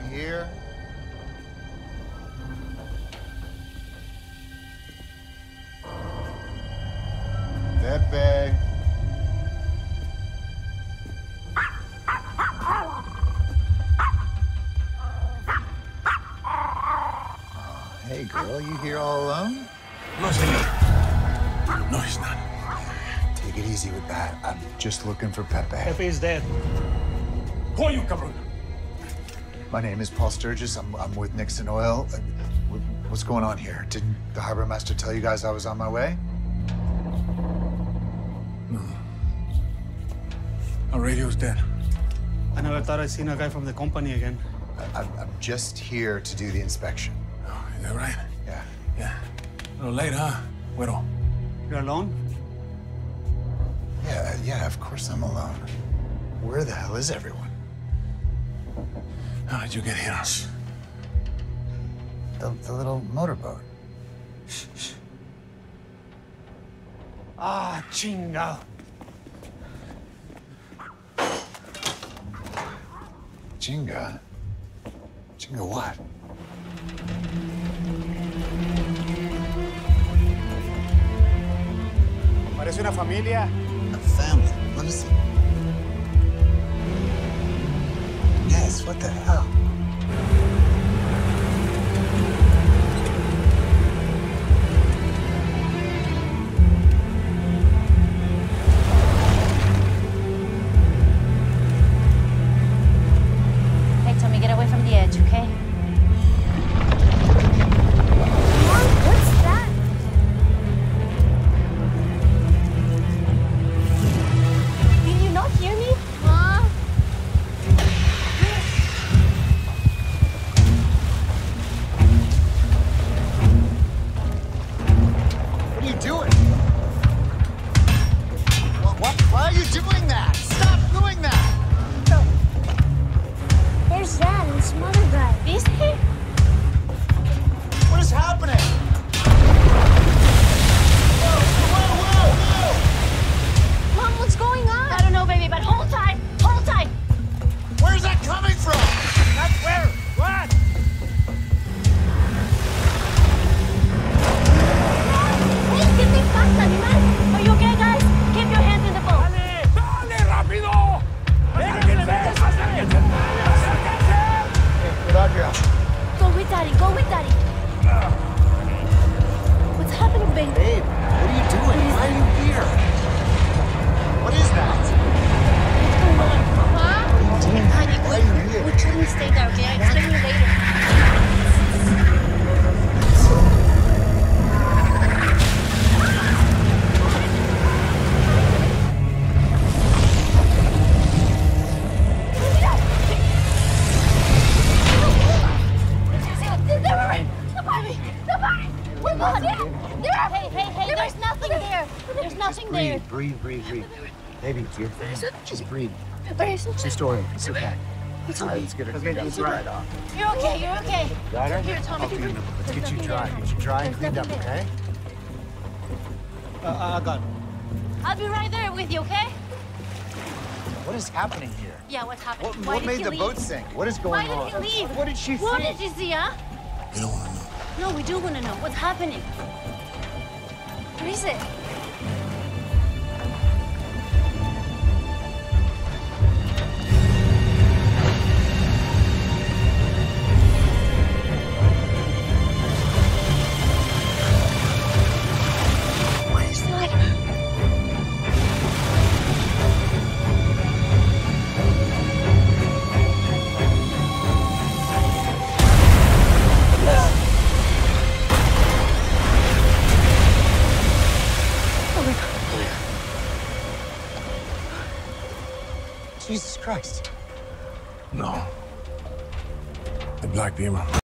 one here. That bag. Oh, hey, girl, you here all alone? No. No, he's not. Take it easy with that. I'm just looking for Pepe. Pepe is dead. Who are you, cabrón? My name is Paul Sturgis. I'm, I'm with Nixon Oil. Uh, What's going on here? Didn't the harbor master tell you guys I was on my way? No. Our radio's dead. I never thought I'd seen a guy from the company again. I- I'm, I'm just here to do the inspection. Oh, is that right? Yeah. Yeah. A little late, huh? Güero. You're alone? Yeah, yeah, of course I'm alone. Where the hell is everyone? How did you get here? The, the little motorboat. Ah, chinga. Jinga? Jinga what? Parece una familia. A family. Let me see. What the hell? Hey, Tommy, get away from the edge, okay? There's nothing there. breathe, breathe, breathe. Baby, you're fine. Just breathe. Where is it? It's your story. Sit back. All right, let's get her cleaned up. Right off. You're okay, you're okay. Got her? Here, Tommy. I'll clean up. Let's get you dry. Get you dry and cleaned up, okay? Uh, I got it. I'll be right there with you, okay? What is happening here? Yeah, what happened? What, what made the leave? boat sink? What is going on? Why did on? he leave? What did she What see? did you see, huh? You don't want to know. No, we do want to know. What's happening? What is it? Jesus Christ. No. The Black Beamer.